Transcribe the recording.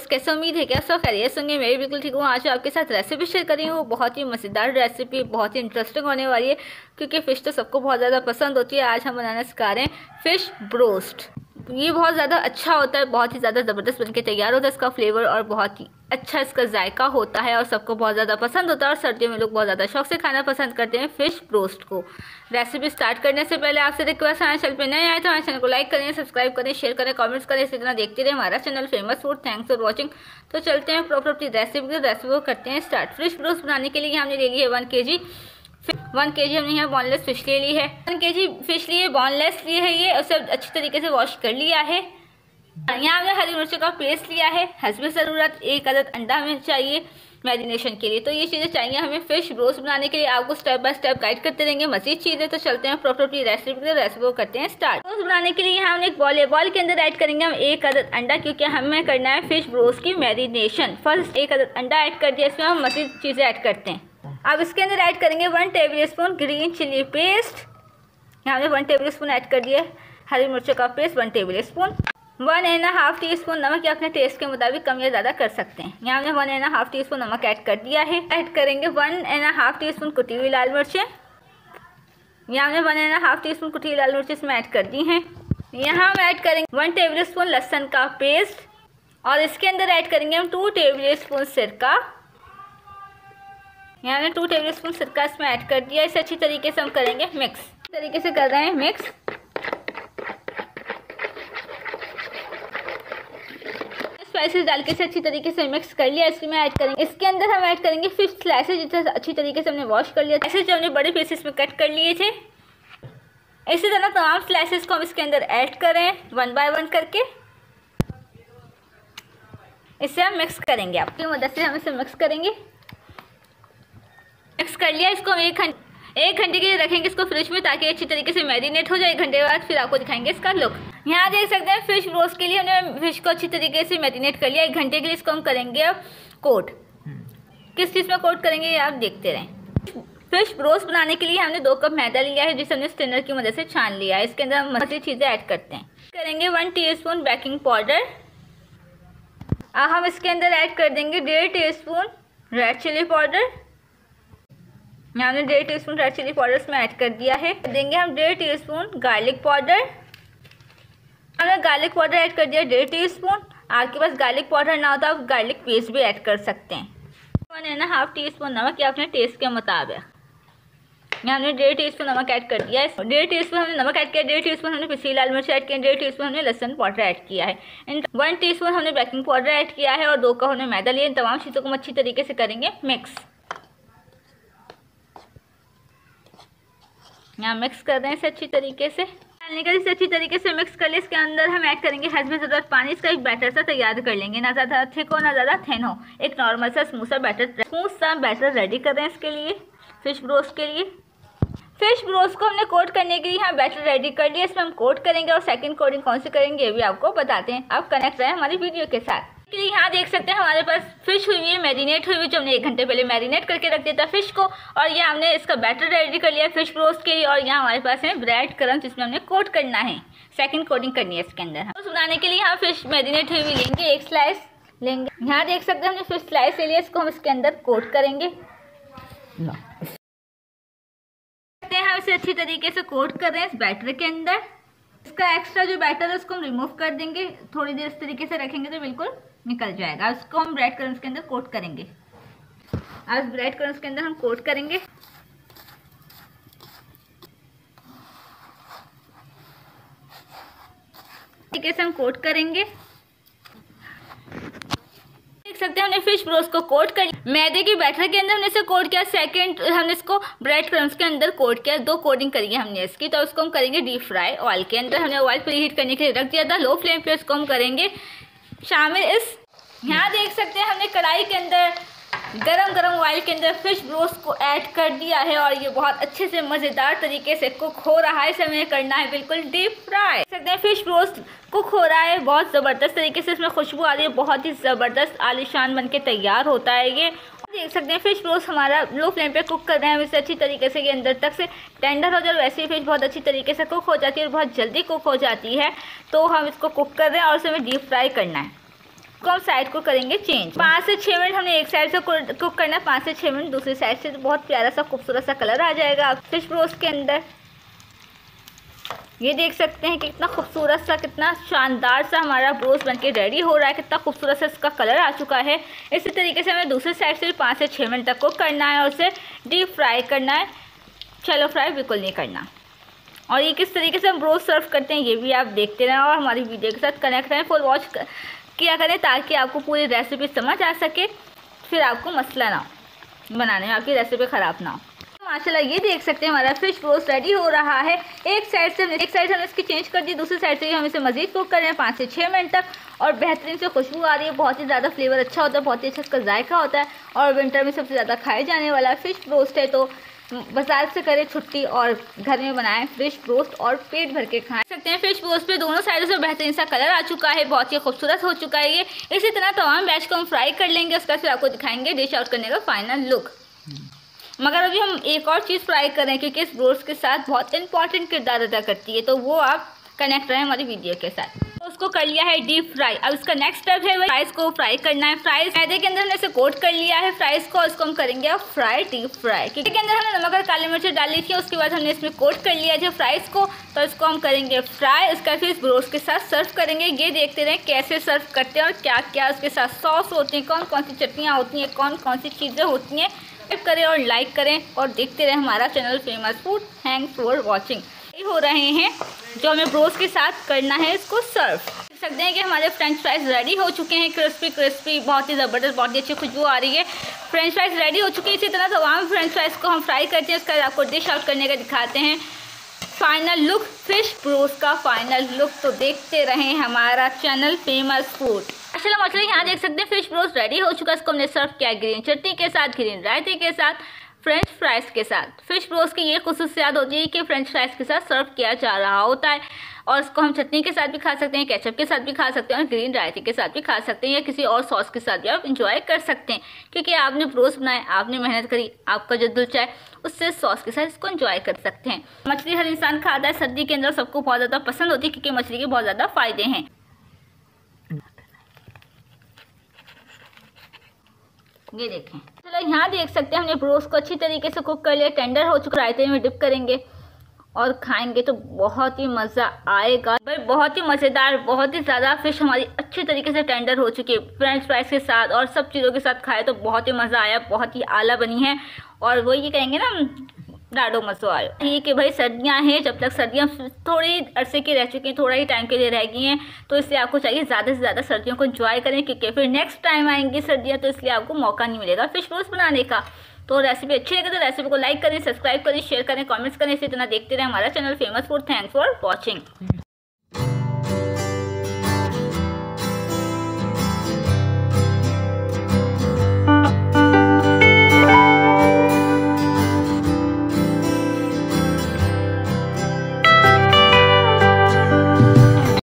कैसे उम्मीद है क्या सब खैरियत होंगे मैं भी बिल्कुल ठीक हूँ। आज आपके साथ रेसिपी शेयर करी हूँ। बहुत ही मज़ेदार रेसिपी बहुत ही इंटरेस्टिंग होने वाली है, क्योंकि फ़िश तो सबको बहुत ज़्यादा पसंद होती है। आज हम बनाना सिखा रहे हैं फ़िश ब्रोस्ट ये बहुत ज़्यादा अच्छा होता है, बहुत ही ज़्यादा ज़बरदस्त बनके तैयार होता है इसका फ्लेवर और बहुत ही अच्छा इसका जायका होता है और सबको बहुत ज़्यादा पसंद होता है और सर्दियों में लोग बहुत ज़्यादा शौक से खाना पसंद करते हैं फ़िश ब्रोस्ट को। रेसिपी स्टार्ट करने से पहले आपसे रिक्वेस्ट, हमारे चैनल पर नए आए तो हमारे चैनल को लाइक करें, सब्सक्राइब करें, शेयर करें, कमेंट्स करें, इसी तरह देखते रहे हमारा channel famous food thanks for watching तो चलते हैं प्रॉपर अपनी रेसिपी रेसिपी को करते हैं स्टार्ट फ़िश ब्रोस्ट बनाने के लिए हमने ले लिया है वन के वन के जी हमने यहाँ बॉनलेस फ़िश ले ली है। वन के जी फ़िश लिए बॉनलेस लिए है ये, उसे अच्छी तरीके से वॉश कर लिया है। यहाँ हमने हरी मिर्चों का पेस्ट लिया है। हसब ज़रूरत, एक अदद अंडा हमें चाहिए मैरिनेशन के लिए। तो ये चीज़ें चाहिए हमें फ़िश रोस्ट बनाने के लिए। आपको स्टेप बाय स्टेप गाइड करते रहेंगे मजीद चीज़ें। तो चलते हैं प्रॉपरली रेसिपी रेसिपी को करते हैं स्टार्ट रोस्ट बनाने के लिए यहाँ हम एक बॉल बॉल के अंदर ऐड करेंगे हम एक अदद अंडा, क्योंकि हमें करना है फ़िश रोस्ट की मैरिनेशन फ़र्स्ट एक अदद अंडा ऐड कर दिया, इसमें हम मजीद चीज़ें ऐड करते हैं। अब इसके अंदर ऐड करेंगे one tablespoon green chilli paste यहाँ हमने वन टेबल स्पून ऐड कर दिया हरी मिर्चों का paste one tablespoon one and half teaspoon नमक या अपने टेस्ट के मुताबिक कम या ज़्यादा कर सकते हैं। यहाँ हमने one and half teaspoon नमक ऐड कर दिया है। ऐड करेंगे one and half teaspoon कुटी हुई लाल मिर्चें। यहाँ हमने one and half teaspoon कुटी हुई लाल मिर्चें इसमें ऐड कर दी हैं। यहाँ हम ऐड करेंगे वन टेबल स्पून लहसन का पेस्ट और इसके अंदर ऐड करेंगे हम टू टेबल स्पून सिरका। यहाँ हमने टू टेबल स्पून सिरका इसमें ऐड कर दिया। इसे अच्छी तरीके से हम करेंगे मिक्स तरीके से कर रहे हैं मिक्स स्पाइसेस डाल के इसे अच्छी तरीके से मिक्स कर लिया। इसमें ऐड करेंगे इसके अंदर हम ऐड करेंगे फ़िश स्लाइसेस जिसे अच्छी तरीके से हमने वॉश कर लिया। ऐसे जो हमने बड़े पीसेस में कट कर लिए थे। इसी तरह तमाम स्लाइसेस को हम इसके अंदर ऐड करें वन बाय वन करके। इसे हम मिक्स करेंगे आपकी मदद से हम इसे मिक्स करेंगे। मिक्स कर लिया इसको हम एक घंटे एक घंटे के लिए रखेंगे इसको फ्रिज में ताकि अच्छी तरीके से मैरिनेट हो जाए। एक घंटे बाद फिर आपको दिखाएँगे इसका लुक यहाँ देख सकते हैं फ़िश रोस्ट के लिए हमने फ़िश को अच्छी तरीके से मैरिनेट कर लिया। एक घंटे के लिए इसको हम करेंगे अब कोट किस चीज़ में कोट करेंगे ये आप देखते रहें। फ़िश रोस्ट बनाने के लिए हमने दो कप मैदा लिया है जिसे हमने स्टेनर की मदद से छान लिया है। इसके अंदर हम मछली चीज़ें ऐड करते हैं। करेंगे वन टी बेकिंग पाउडर हम इसके अंदर ऐड कर देंगे डेढ़ टी रेड चिली पाउडर हमने डेढ़ teaspoon red chilli powder इसमें ऐड कर दिया है। देंगे हम डेढ़ टी स्पून गार्लिक पाउडर हमने गार्लिक पाउडर ऐड कर दिया डेढ़ टी स्पून आपके पास गार्लिक पाउडर ना हो तो आप गार्लिक पेस्ट भी ऐड कर सकते हैं। One and half teaspoon नमक, या अपने टेस्ट के मुताबिक। यहाँ हमने डेढ़ टी स्पून नमक ऐड कर दिया है। डेढ़ टी स्पून हमने नमक ऐड किया, डेढ़ टी स्पून हमने पिछली लाल मिर्च ऐड किया, डेढ़ टी स्पून हमने लहसन पाउडर ऐड किया है। इन वन टी स्पून हमने बेकिंग पाउडर ऐड किया है और दो का हमने मैदा लिया। इन तमाम चीज़ों को हम अच्छी तरीके से करेंगे मिक्स यहाँ मिक्स कर रहे हैं इसे अच्छी तरीके से। डालने का इसे अच्छी तरीके से मिक्स कर ले इसके अंदर हम ऐड करेंगे हसबे ज़रूरत पानी। इसका एक बैटर सा तैयार कर लेंगे। ना ज़्यादा थिक हो, ना ज़्यादा थिन हो। एक नॉर्मल सा स्मूथ सा बैटर स्मूथ सा बैटर रेडी कर रहे हैं इसके लिए फ़िश ब्रोस्ट के लिए। फ़िश ब्रोस्ट को हमने कोट करने के लिए यहाँ बैटर रेडी कर लिया। इसमें हम कोट करेंगे और सेकंड कोटिंग कौन सी करेंगे ये भी आपको बताते हैं। आप कनेक्ट रहें हमारी वीडियो के साथ। के लिए यहाँ देख सकते हैं हमारे पास फ़िश हुई है मैरिनेट हुई हुई जो हमने एक घंटे पहले मैरिनेट करके रख दिया था फ़िश को। और ये हमने इसका बैटर रेडी कर लिया फ़िश रोस्ट के लिए। और यहाँ हमारे पास है ब्रेड क्रम जिसमें हमने कोट करना है। सेकंड कोटिंग करनी है इसके अंदर। तो बनाने के लिए यहाँ फ़िश मैरिनेट हुई हुई लेंगे एक स्लाइस लेंगे। यहाँ देख सकते हैं हमने फ़िश स्लाइस ले लिया इसको हम इसके अंदर कोट करेंगे। हम इसे अच्छी तरीके से कोट कर रहे हैं इस बैटर के अंदर। इसका एक्स्ट्रा जो बैटर है, उसको हम रिमूव कर देंगे। थोड़ी देर इस तरीके से रखेंगे तो बिल्कुल निकल जाएगा। उसको हम ब्रेड क्रम्स के अंदर कोट करेंगे। आज ब्रेड क्रम्स के अंदर हम कोट करेंगे। तरीके से हम कोट करेंगे। देख सकते हैं, हमने फ़िश ब्रोस को कोट कर मैदे की बैटर के अंदर हमने इसे कोट किया सेकंड हमने इसको ब्रेड क्रम्स के अंदर कोट किया, दो कोटिंग करी है हमने इसकी तो उसको हम करेंगे डीप फ्राई ऑयल के अंदर। हमने ऑयल प्री हीट करने के लिए रख दिया था लो फ्लेम पे उसको हम करेंगे। शामिल इस, यहाँ देख सकते हैं, हमने कढ़ाई के अंदर गरम गरम ऑयल के अंदर फ़िश ब्रोस्ट को ऐड कर दिया है और ये बहुत अच्छे से मज़ेदार तरीके से कुक हो रहा है। इसे हमें करना है बिल्कुल डीप फ्राई सकते हैं फ़िश ब्रोस्ट कुक हो रहा है, बहुत ज़बरदस्त तरीके से इसमें खुशबू आ रही है, बहुत ही ज़बरदस्त आलिशान बन के तैयार होता है ये। देख सकते हैं फ़िश ब्रोस्ट हमारा लो फ्लेम पे कुक कर रहे हैं इसे अच्छी तरीके से ये अंदर तक से टेंडर हो जाए, वैसे ही फ़िश बहुत अच्छी तरीके से कुक हो जाती है और बहुत जल्दी कुक हो जाती है। तो हम इसको कुक कर रहे हैं और उसे हमें डीप फ्राई करना है। को हम साइड को करेंगे चेंज पाँच से छः मिनट हमने एक साइड से कुक करना है, पाँच से छः मिनट दूसरी साइड से बहुत प्यारा सा खूबसूरत सा कलर आ जाएगा फ़िश रोस्ट के अंदर. ये देख सकते हैं कि कितना खूबसूरत सा, कितना शानदार सा हमारा ब्रोस बनके रेडी हो रहा है, कितना खूबसूरत सा इसका कलर आ चुका है. इसी तरीके से हमें दूसरी साइड से भी पाँच से छः मिनट तक को करना है और उसे डीप फ्राई करना है. चलो फ्राई बिल्कुल नहीं करना. और ये किस तरीके से हम ब्रोस सर्व करते हैं, ये भी आप देखते रहें और हमारी वीडियो के साथ कनेक्ट रहें. फुल वॉच किया करें ताकि आपको पूरी रेसिपी समझ आ सके। फिर आपको मसला ना हो बनाने में आपकी रेसिपी ख़राब ना हो। माशाल्लाह, ये देख सकते हैं हमारा फ़िश रोस्ट रेडी हो रहा है। एक साइड से, एक साइड से हमने इसकी चेंज कर दी, दूसरी साइड से हम इसे मजीद कुक कर रहे हैं पाँच से छः मिनट तक। और बेहतरीन से खुशबू आ रही है, बहुत ही ज़्यादा फ्लेवर अच्छा होता है, बहुत ही अच्छा इसका जायका होता है। और विंटर में सबसे ज़्यादा खाए जाने वाला फ़िश रोस्ट है तो बाज़ार से करें छुट्टी और घर में बनाएँ फ़िश रोस्ट और पेट भर के खाएँ। सकते हैं फ़िश रोस्ट पे दोनों साइडों से बेहतरीन सा कलर आ चुका है, बहुत ही खूबसूरत हो चुका है ये। इसी तरह तमाम बैच को हम फ्राई कर लेंगे, उसका फिर आपको दिखाएँगे डिश आउट करने का फाइनल लुक मगर अभी हम एक और चीज़ फ्राई करें क्योंकि इस रोस्ट के साथ बहुत इंपॉर्टेंट किरदार अदा करती है तो वो आप कनेक्ट रहें हमारी वीडियो के साथ। उसको कर लिया है डीप फ्राई। अब इसका नेक्स्ट स्टेप है फ्राइज को फ्राई करना है। फ्राइज मैदे के अंदर हमने इसे कोट कर लिया है फ्राइज को इसको हम करेंगे फ्राई डीप फ्राई के अंदर हमने नमक और काली मिर्च डाली थी, उसके बाद हमने इसमें कोट कर लिया था फ्राइज को तो इसको हम करेंगे फ्राई उसका फिर ब्रोस के साथ सर्व करेंगे। ये देखते रहें कैसे सर्व करते हैं और क्या क्या उसके साथ सॉस होती हैं कौन कौन सी चटनियाँ होती हैं कौन कौन सी चीज़ें होती हैं। करें और लाइक करें और देखते रहें हमारा channel famous food thanks for watching हो रहे हैं, जो हमें ब्रोस के साथ करना है इसको सर्व देख सकते हैं कि हमारे फ्रेंच फ्राइज रेडी हो चुके हैं क्रिस्पी क्रिस्पी बहुत ही ज़बरदस्त, बहुत ही अच्छी खुशबू आ रही है. फ्रेंच फ्राइज रेडी हो चुके हैं, इसी तरह तमाम फ्रेंच फ्राइज को हम फ्राई करते हैं, उसका आपको डिश आउट करने का दिखाते हैं. फाइनल लुक फ़िश ब्रोस का फाइनल लुक तो देखते रहें हमारा चैनल फ़ेमस फ़ूड अच्छा मछली यहाँ देख सकते हैं फ़िश ब्रोस रेडी हो चुका है, इसको हमने सर्व किया ग्रीन चटनी के साथ ग्रीन रायते के साथ. फ्रेंच फ्राइज के साथ। फ़िश ब्रोस की ये खसूसियात होती है कि फ्रेंच फ्राइज के साथ सर्व किया जा रहा होता है। और इसको हम चटनी के साथ भी खा सकते हैं केचप के साथ भी खा सकते हैं और ग्रीन रायते के साथ भी खा सकते हैं या किसी और सॉस के साथ भी आप इंजॉय कर सकते हैं। क्योंकि आपने ब्रोस बनाए, आपने मेहनत करी, आपका जो दिल चाहे, उससे सॉस के साथ इसको इंजॉय कर सकते हैं। मछली हर इंसान खाता है, सर्दी के अंदर सबको बहुत ज़्यादा पसंद होती है क्योंकि मछली के बहुत ज़्यादा फ़ायदे हैं। ये देखें। चलो यहाँ देख सकते हैं, हमने ब्रोस को अच्छी तरीके से कुक कर लिया टेंडर हो चुका रायते में डिप करेंगे और खाएँगे तो बहुत ही मज़ा आएगा। भाई, बहुत ही मज़ेदार, बहुत ही ज़्यादा फ़िश हमारी अच्छी तरीके से टेंडर हो चुकी है। फ्रेंच फ्राइज के साथ और सब चीज़ों के साथ खाए तो बहुत ही मज़ा आया, बहुत ही आला बनी है। और वो ये कहेंगे ना ॾाढो मज़ो आयो। ठीक है भाई सर्दियाँ हैं, जब तक सर्दियाँ थोड़ी अरसे की रह चुकी हैं, थोड़ा ही टाइम के लिए रह गई हैं तो इसलिए आपको चाहिए ज़्यादा से ज़्यादा सर्दियों को इन्जॉय करें, क्योंकि फिर नेक्स्ट टाइम आएँगी सर्दियाँ तो इसलिए आपको मौका नहीं मिलेगा फ़िश फ्रूस बनाने का। तो रेसिपी अच्छी लगे तो रेसिपी को लाइक करें सब्सक्राइब करें शेयर करें कॉमेंट्स करें, इसी तरह देखते रहें हमारा channel famous food thanks for watching